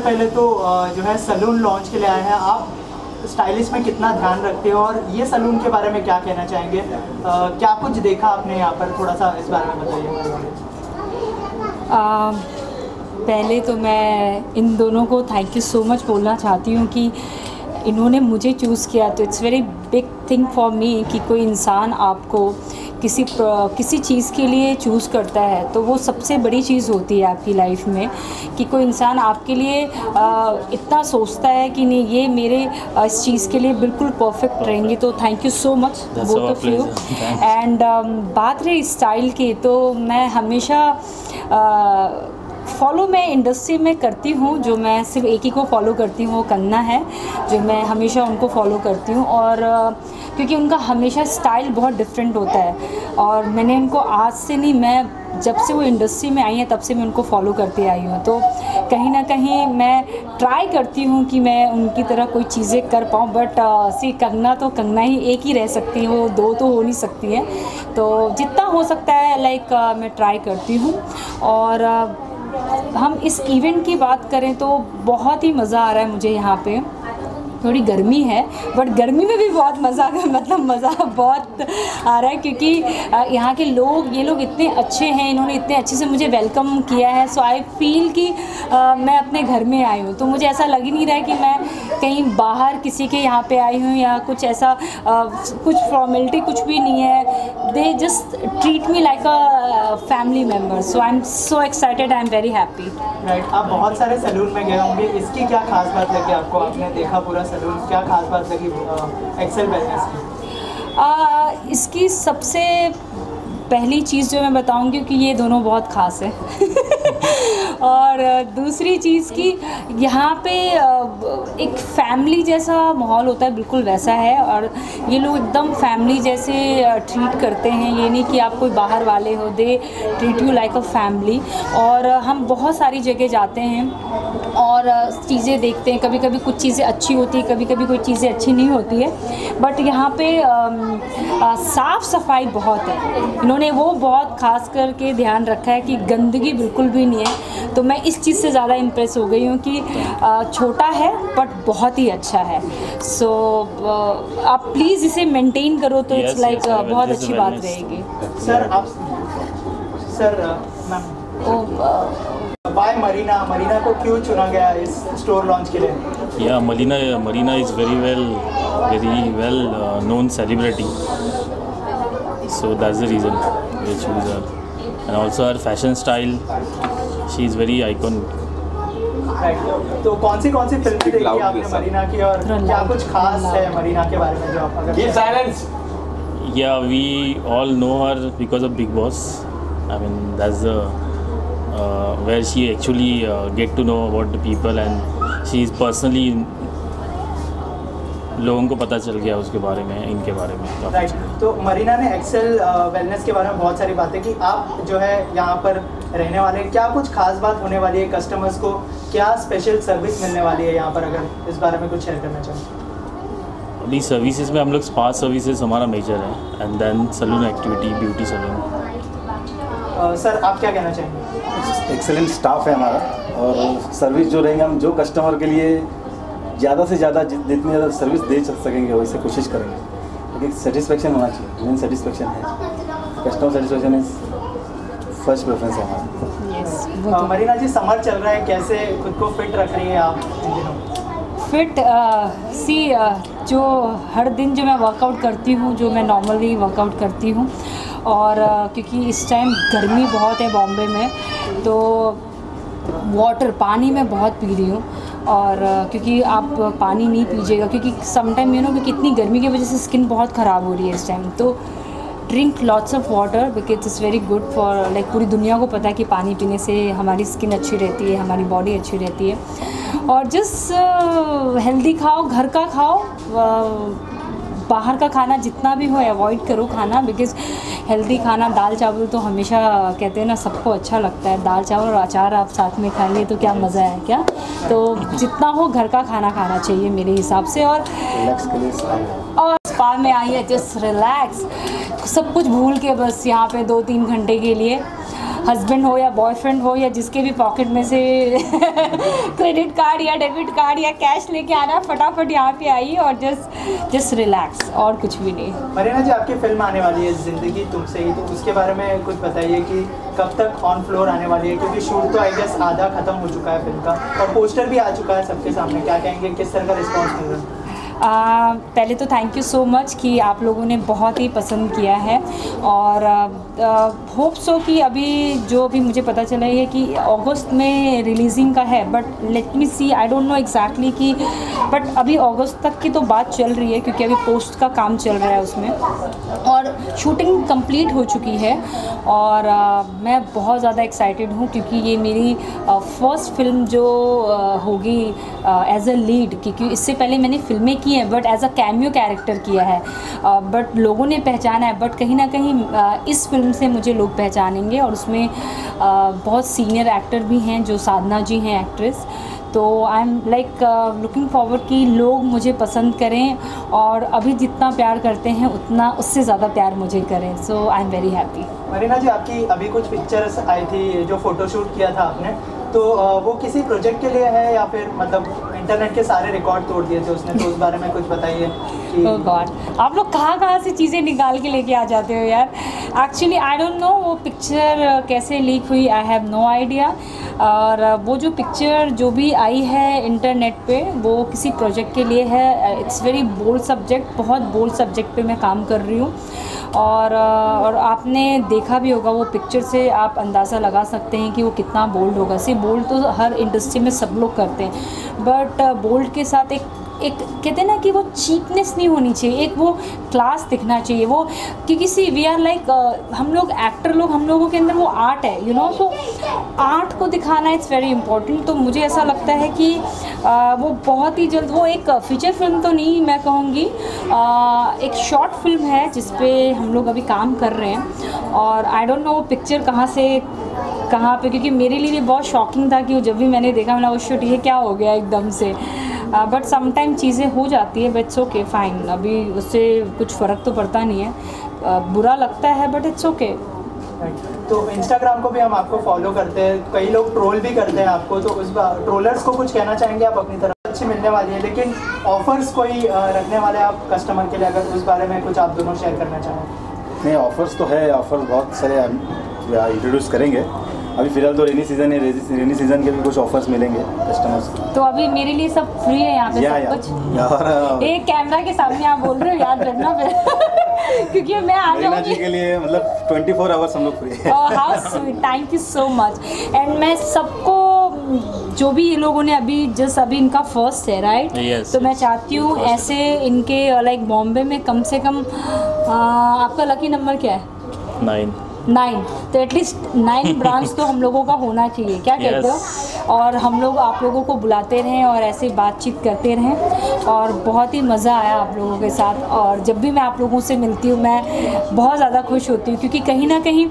पहले तो जो है सलून लॉन्च के लिए आए हैं। आप स्टाइलिश में कितना ध्यान रखते हो और ये सलून के बारे में क्या कहना चाहेंगे? आ, क्या कुछ देखा आपने यहाँ पर? थोड़ा सा इस बारे में बताइए पहले तो मैं इन दोनों को थैंक यू सो मच बोलना चाहती हूँ कि इन्होंने मुझे चूज़ किया। तो it's very big thing for me कि कोई इंसान आपको किसी किसी चीज़ के लिए चूज़ करता है तो वो सबसे बड़ी चीज़ होती है आपकी लाइफ में कि कोई इंसान आपके लिए आ, इतना सोचता है कि नहीं ये मेरे आ, इस चीज़ के लिए बिल्कुल परफेक्ट रहेंगे। तो thank you so much both of you and बात रही स्टाइल की तो मैं हमेशा फॉलो मैं इंडस्ट्री में करती हूँ, जो मैं सिर्फ़ एक ही को फॉलो करती हूँ, वो कंगना है, जो मैं हमेशा उनको फॉलो करती हूँ और, क्योंकि उनका हमेशा स्टाइल बहुत डिफरेंट होता है और मैंने उनको आज से नहीं, मैं जब से वो इंडस्ट्री में आई हैं, तब से मैं उनको फॉलो करती आई हूँ। तो कहीं ना कहीं मैं ट्राई करती हूँ कि मैं उनकी तरह कोई चीज़ें कर पाऊँ बट सी कंगना तो कंगना ही एक ही रह सकती है, वो दो तो हो नहीं सकती हैं। तो जितना हो सकता है लाइक मैं ट्राई करती हूँ और हम इस इवेंट की बात करें तो बहुत ही मज़ा आ रहा है मुझे यहाँ पे। थोड़ी गर्मी है बट गर्मी में भी बहुत मज़ा मतलब मज़ा बहुत आ रहा है क्योंकि यहाँ के लोग ये लोग इतने अच्छे हैं इन्होंने इतने अच्छे से मुझे वेलकम किया है सो आई फील कि अ, मैं अपने घर में आई हूँ। तो मुझे ऐसा लग ही नहीं रहा है कि मैं कहीं बाहर किसी के यहाँ पे आई हूँ या कुछ ऐसा अ, कुछ फॉर्मेलिटी कुछ भी नहीं है। They just treat me like a family member so I am so excited I am very happy right आप बहुत सारे सैलून में गए होंगे इसकी क्या खास बात लगी आपको? आपने देखा पूरा आ, इसकी? सबसे पहली चीज़ जो मैं बताऊँगी कि ये दोनों बहुत ख़ास है। और दूसरी चीज़ कि यहाँ पे एक फैमिली जैसा माहौल होता है बिल्कुल वैसा है। और ये लोग एकदम फैमिली जैसे ट्रीट करते हैं। ये नहीं कि आप कोई बाहर वाले हो they treat you like a family और हम बहुत सारी जगह जाते हैं। और चीज़ें देखते हैं। कभी कभी कुछ चीज़ें अच्छी होती है कभी कभी कोई चीज़ें अच्छी नहीं होती है। बट यहाँ पे साफ़ सफ़ाई बहुत है। इन्होंने वो बहुत खास करके ध्यान रखा है कि गंदगी बिल्कुल भी नहीं है। तो मैं इस चीज़ से ज़्यादा इम्प्रेस हो गई हूँ कि छोटा है बट बहुत ही अच्छा है। सो so, आप प्लीज़ इसे मेंटेन करो तो इट्स Yes, लाइक yes, बहुत अच्छी बात रहेगी। सर आप सर मैम मरीना या Marina Marina is very well very well known celebrity so that's the reason we choose her and also her fashion style she is very icon तो कौन सी कौन सी film देखी आपने मरीना की और क्या कुछ खास है मरीना के बारे में जो आप साइलेंस या we all know her because of Bigg Boss I mean that's uh, where she actually uh, get to know about the people and she is personally लोगों को पता चल गया उसके बारे में इनके बारे में काफ़ी राइट तो मरीना ने एक्सेल वेलनेस के बारे में बहुत सारी बातें की। आप जो है यहाँ पर रहने वाले हैं, क्या कुछ खास बात होने वाली है कस्टमर्स को? क्या स्पेशल सर्विस मिलने वाली है यहाँ पर अगर इस बारे में कुछ शेयर करना चाहें? अभी सर्विसेज़ में हम लोग स्पा सर्विसेज़ हमारा मेजर है and then salon activity beauty salon sir आप क्या कहना चाहेंगे? एक्सेलेंट स्टाफ है हमारा और सर्विस जो रहेंगे हम जो कस्टमर के लिए ज़्यादा से ज़्यादा जितनी ज़्यादा सर्विस दे सक- सकेंगे वैसे कोशिश करेंगे। क्योंकि सेटिस्फेक्शन होना चाहिए मेन सेटिस्फेक्शन है। Customer satisfaction is first preference है हमारा। मरीना जी समर चल रहा है कैसे खुद को फिट रख रही है आप इन दिनों? फिट सी जो हर दिन जो मैं वर्कआउट करती हूँ जो मैं नॉर्मली वर्कआउट करती हूँ और क्योंकि इस टाइम गर्मी बहुत है बॉम्बे में तो वाटर पानी मैं बहुत पी रही हूँ। और क्योंकि आप पानी नहीं पीजिएगा, क्योंकि समटाइम यू नो कि कितनी गर्मी की वजह से स्किन बहुत ख़राब हो रही है इस टाइम तो drink lots of water because it's very good for like पूरी दुनिया को पता है कि पानी पीने से हमारी स्किन अच्छी रहती है, हमारी बॉडी अच्छी रहती है। और जिस हेल्दी खाओ, घर का खाओ बाहर का खाना जितना भी हो अवॉइड करो खाना बिकॉज़ हेल्दी खाना दाल चावल तो हमेशा कहते हैं ना सबको अच्छा लगता है। दाल चावल और अचार आप साथ में खाएँगे तो क्या मज़ा है क्या? तो जितना हो घर का खाना खाना चाहिए मेरे हिसाब से और और स्पा में आइए जस्ट रिलैक्स सब कुछ भूल के बस यहाँ पे दो तीन घंटे के लिए। हस्बैंड हो या बॉयफ्रेंड हो या जिसके भी पॉकेट में से क्रेडिट कार्ड या डेबिट कार्ड या कैश लेके आना, फटाफट यहाँ पे आइए और जस्ट जस्ट रिलैक्स और कुछ भी नहीं। मरीना जी, आपकी फ़िल्म आने वाली है, ज़िंदगी तुमसे ही तो उसके बारे में कुछ बताइए कि कब तक ऑन फ्लोर आने वाली है, क्योंकि शूट तो आई गेस आधा खत्म हो चुका है फ़िल्म का, और पोस्टर भी आ चुका है सबके सामने, क्या कहेंगे, किस तरह का रिस्पॉन्स मिल रहा है? आ, पहले तो थैंक यू सो मच कि आप लोगों ने बहुत ही पसंद किया है और होप सो कि अभी जो अभी मुझे पता चला है कि अगस्त में रिलीजिंग का है but let me see I don't know exactly कि बट अभी अगस्त तक की तो बात चल रही है क्योंकि अभी पोस्ट का काम चल रहा है उसमें और शूटिंग कंप्लीट हो चुकी है और आ, मैं बहुत ज़्यादा एक्साइटेड हूँ क्योंकि ये मेरी फ़र्स्ट फ़िल्म जो होगी एज अ लीड क्योंकि इससे पहले मैंने फ़िल्में की हैं but as a cameo character किया है। बट लोगों ने पहचाना है बट कहीं ना कहीं इस फ़िल्म से मुझे लोग पहचानेंगे और उसमें बहुत सीनियर एक्टर भी हैं जो साधना जी हैं एक्ट्रेस तो I am like looking forward कि लोग मुझे पसंद करें और अभी जितना प्यार करते हैं, उतना उससे ज़्यादा प्यार मुझे करें। So I am very happy Marina ji, आपकी अभी कुछ पिक्चर्स आई थी, जो फोटोशूट किया था आपने? तो वो किसी प्रोजेक्ट के लिए है या फिर मतलब इंटरनेट के सारे रिकॉर्ड तोड़ दिए थे उसने तो उस बारे में कुछ बताइए oh God. आप लोग कहाँ कहाँ से चीज़ें निकाल के लेके आ जाते हो यार actually I don't know picture कैसे लीक हुई आई हैव नो आइडिया और uh, वो जो पिक्चर जो भी आई है इंटरनेट पे वो किसी प्रोजेक्ट के लिए है. इट्स वेरी बोल्ड सब्जेक्ट बहुत बोल्ड सब्जेक्ट पे मैं काम कर रही हूँ. और uh, और आपने देखा भी होगा वो पिक्चर से आप अंदाज़ा लगा सकते हैं कि वो कितना बोल्ड होगा. सिर्फ़ बोल्ड तो हर इंडस्ट्री में सब लोग करते हैं. बट बोल्ड के साथ एक एक कहते हैं ना कि वो चीपनेस नहीं होनी चाहिए एक वो क्लास दिखना चाहिए वो क्योंकि सी वी आर लाइक हम लोग एक्टर लोग हम लोगों के अंदर वो आर्ट है यू नो तो आर्ट को दिखाना इट्स वेरी इंपॉर्टेंट तो मुझे ऐसा लगता है कि uh, वो बहुत ही जल्द वो एक फीचर फ़िल्म तो नहीं मैं कहूँगी uh, एक शॉर्ट फ़िल्म है जिसपे हम लोग अभी काम कर रहे हैं और आई डोंट नो वो पिक्चर कहाँ से कहाँ पे क्योंकि मेरे लिए भी बहुत शॉकिंग था कि जब भी मैंने देखा मैंने वो शूट ये क्या हो गया एकदम से? बट समटाइम चीज़ें हो जाती है बट इट्स ओके फाइन अभी उससे कुछ फ़र्क तो पड़ता नहीं है। Uh, बुरा लगता है बट इट्स ओके तो इंस्टाग्राम को भी हम आपको फॉलो करते हैं। कई लोग ट्रोल भी करते हैं आपको तो उस ट्रोलर्स को कुछ कहना चाहेंगे आप अपनी तरफ़? अच्छी मिलने वाली है लेकिन ऑफर्स कोई रखने वाले आप कस्टमर के लिए अगर उस बारे में कुछ आप दोनों शेयर करना चाहें? नहीं ऑफर्स तो है ऑफ़र बहुत सारे इंट्रोड्यूस करेंगे। अभी फ़िलहाल तो रेनी सीज़न है रेनी सीज़न के भी कुछ ऑफर्स मिलेंगे कस्टमर्स तो अभी मेरे लिए सब फ्री है यहाँ पे या सब या कुछ। और अ, एक कैमरा के सामने आप बोल रहे हो याद रखना फिर। क्योंकि मैं आ जाऊँगी। के लिए मतलब 24 फोर आवर्स हम लोग फ्री है। How thank you so much and मैं सबको जो भी ये लोगों ने अभी जस्ट अभी इनका फ़र्स्ट है राइट Yes, तो मैं चाहती हूँ ऐसे इनके लाइक बॉम्बे में कम से कम आ, आपका लकी नंबर क्या है? नाइन नाइन तो एटलीस्ट नाइन ब्रांच तो हम लोगों का होना चाहिए। क्या yes. कहते हो? और हम लोग आप लोगों को बुलाते रहें और ऐसे बातचीत करते रहें। और बहुत ही मज़ा आया आप लोगों के साथ। और जब भी मैं आप लोगों से मिलती हूँ मैं बहुत ज़्यादा खुश होती हूँ क्योंकि कहीं ना कहीं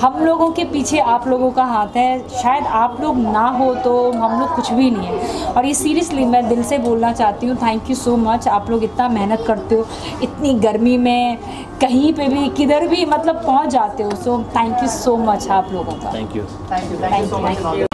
हम लोगों के पीछे आप लोगों का हाथ है। शायद आप लोग ना हो तो हम लोग कुछ भी नहीं है। और ये सीरियसली मैं दिल से बोलना चाहती हूँ थैंक यू सो मच आप लोग इतना मेहनत करते हो इतनी गर्मी में कहीं पे भी किधर भी मतलब पहुँच जाते हो। So thank you so much आप लोगों का। Thank you thank you thank you